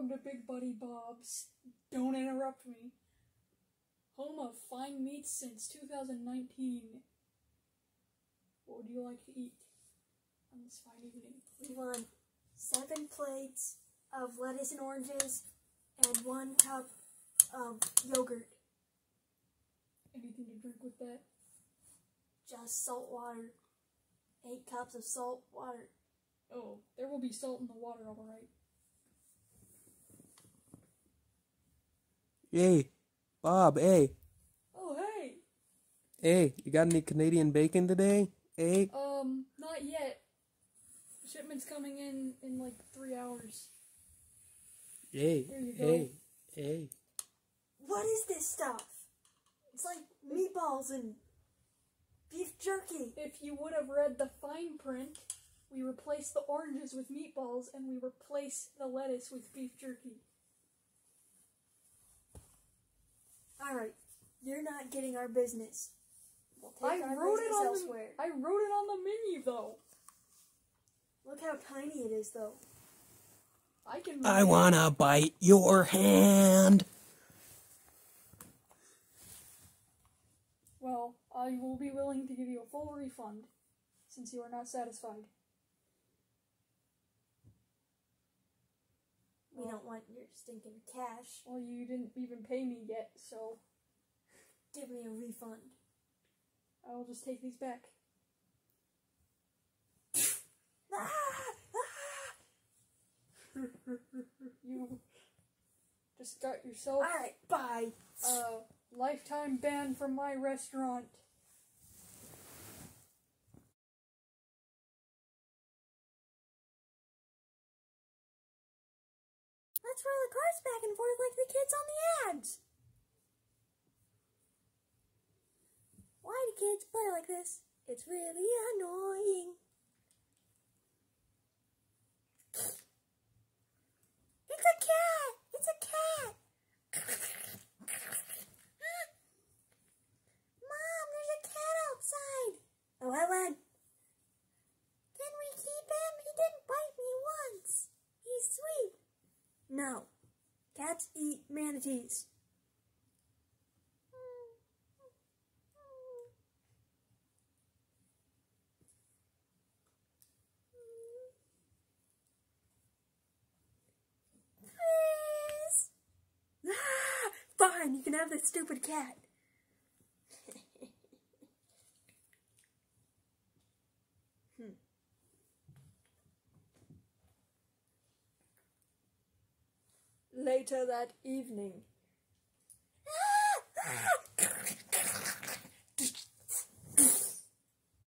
Buddy Bob's. Don't interrupt me. Home of fine meats since 2019. What would you like to eat on this fine evening? We want seven plates of lettuce and oranges and one cup of yogurt. Anything to drink with that? Just salt water. Eight cups of salt water. Oh, there will be salt in the water, alright. Hey, Bob, hey. Oh, hey! Hey, you got any Canadian bacon today? Hey? Um, not yet. Shipment's coming in in like three hours. Hey, Here you go. hey, hey. What is this stuff? It's like meatballs and beef jerky. If you would have read the fine print, we replace the oranges with meatballs and we replace the lettuce with beef jerky. Alright, you're not getting our business. We'll take I our wrote it business on elsewhere. the I wrote it on the menu though. Look how tiny it is, though. I can. I wanna bite your hand. Well, I will be willing to give you a full refund since you are not satisfied. We don't want your stinking cash. Well, you didn't even pay me yet, so Give me a refund. I will just take these back. Ah! Ah! You just got yourself Alright, bye. a lifetime ban from my restaurant. Roll the cards back and forth like the kids on the ads. Why do kids play like this? It's really annoying. It's a cat! It's a cat! Mom, there's a cat outside! Oh, Ellen! Can we keep him? He didn't bite me once. He's sweet. No. Cats eat manatees. Chris! Ah, fine, you can have the stupid cat. Later that evening,